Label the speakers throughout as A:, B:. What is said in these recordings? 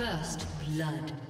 A: First blood.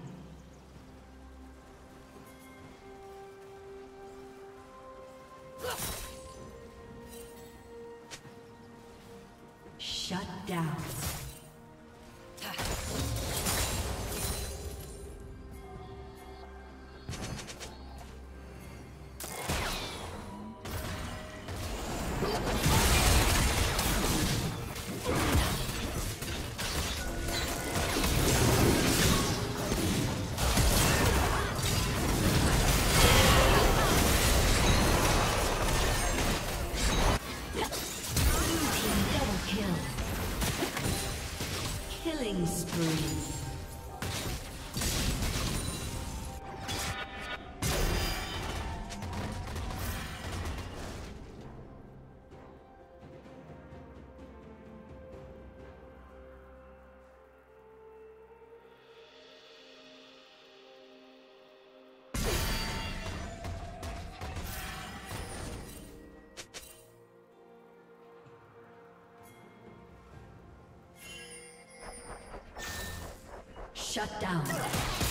A: Shut down.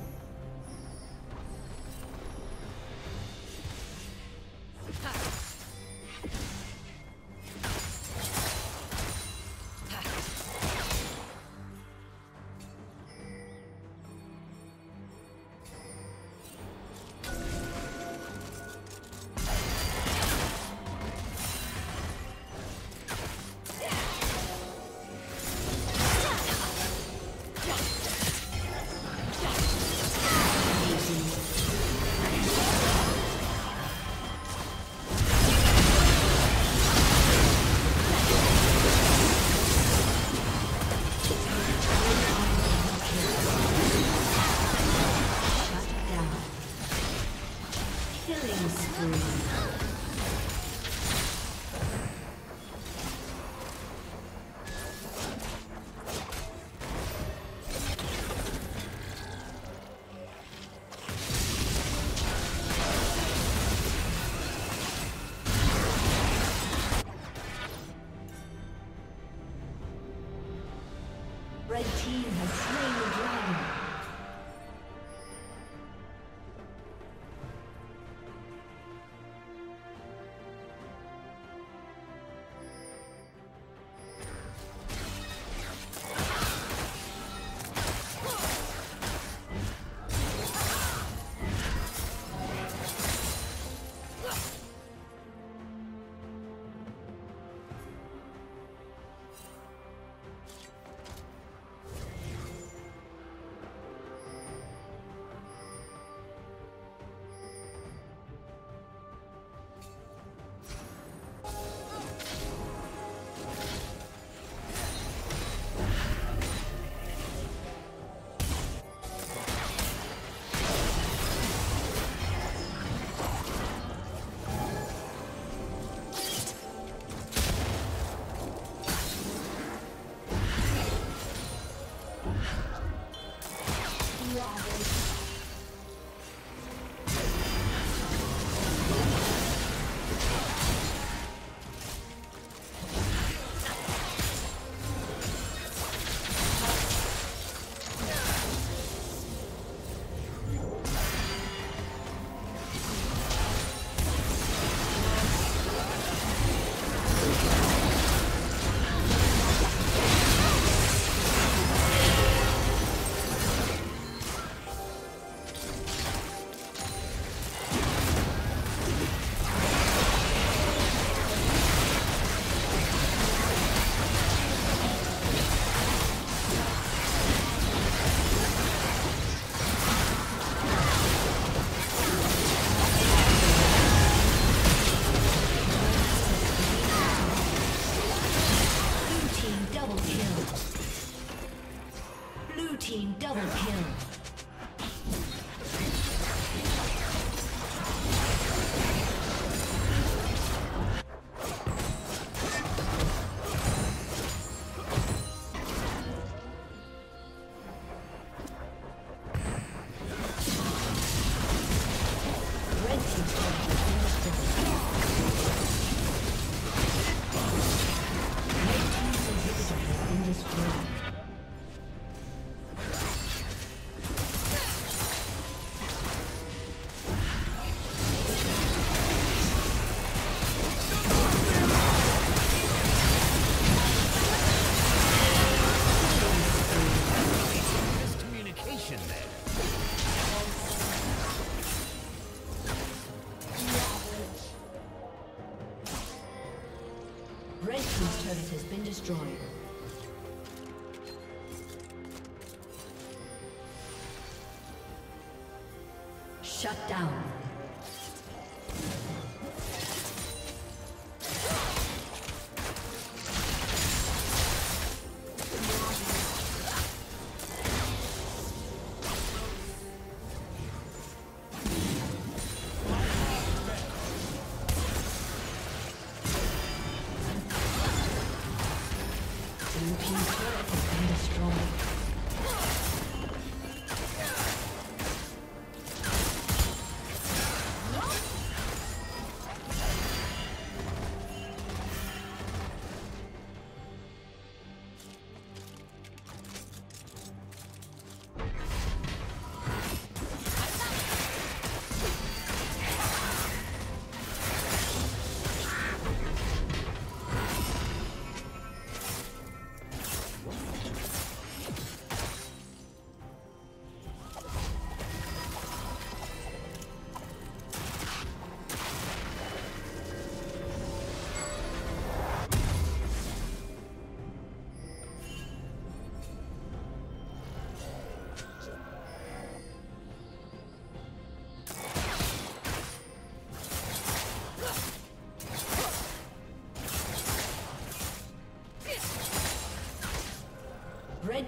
A: Shut down.